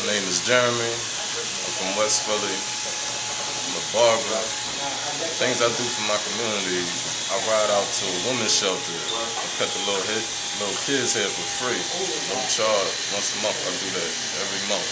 My name is Jeremy. I'm from West Philly. I'm a barber. Things I do for my community, I ride out to a women's shelter and cut the little head, little kids' hair for free. No charge. Once a month, I do that every month.